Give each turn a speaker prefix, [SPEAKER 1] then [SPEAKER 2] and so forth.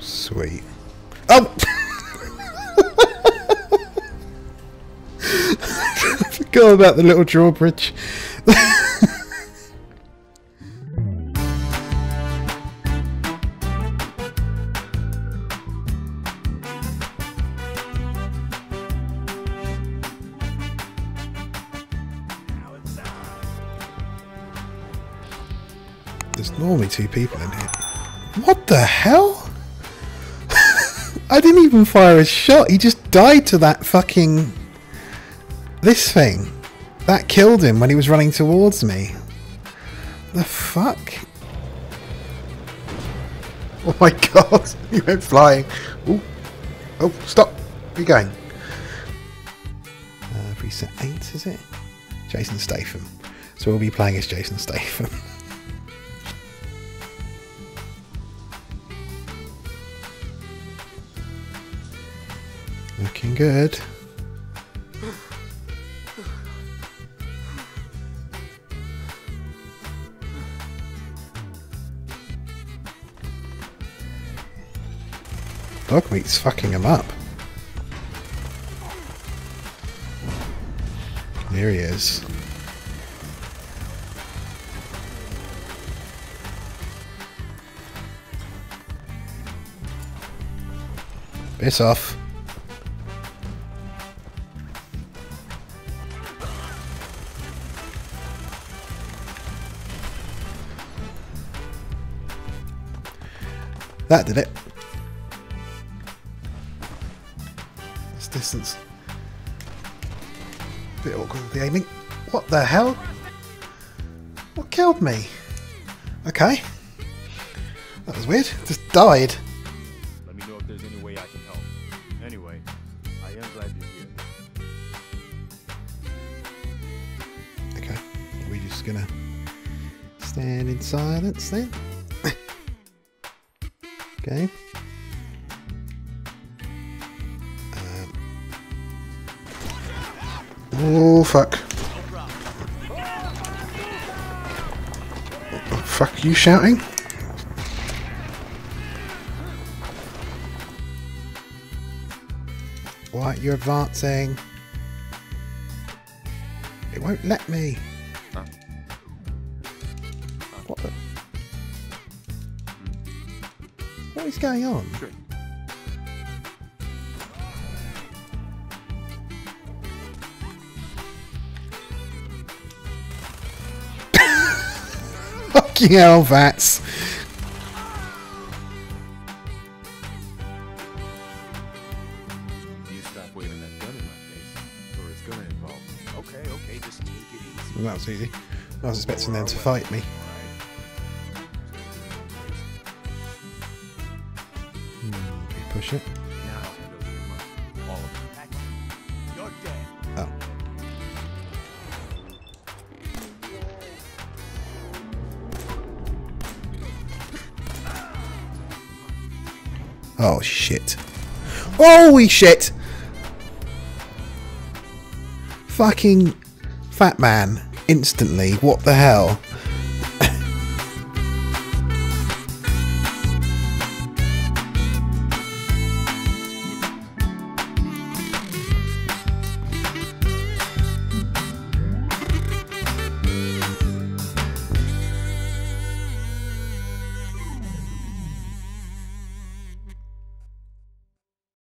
[SPEAKER 1] Sweet. Oh! Forgot about the little drawbridge. There's normally two people in here. What the hell? I didn't even fire a shot. He just died to that fucking... This thing. That killed him when he was running towards me. The fuck? Oh my god. He went flying. Ooh. Oh, stop. Where you going? Uh, preset 8, is it? Jason Statham. So we'll be playing as Jason Statham. Looking good. Dogmeat's fucking him up. There he is. Piss off. That did it. This distance. Bit awkward with the aiming. What the hell? What killed me? Okay. That was weird. Just died.
[SPEAKER 2] Let me know if there's any way I can help. Anyway, I am glad you're here.
[SPEAKER 1] Okay. Are we just gonna stand in silence then? Okay. Um. Oh fuck. Oh, fuck you shouting? What you're advancing? It won't let me. What the? What is going on?
[SPEAKER 2] Sure.
[SPEAKER 1] Fucking hell, Vats.
[SPEAKER 2] You stop waving that gun in my face, or it's gonna involve. Okay, okay, just take it easy.
[SPEAKER 1] Well, that was easy. I was expecting them to fight me.
[SPEAKER 2] You're dead.
[SPEAKER 1] Oh. Oh shit. Holy shit! Fucking fat man. Instantly. What the hell?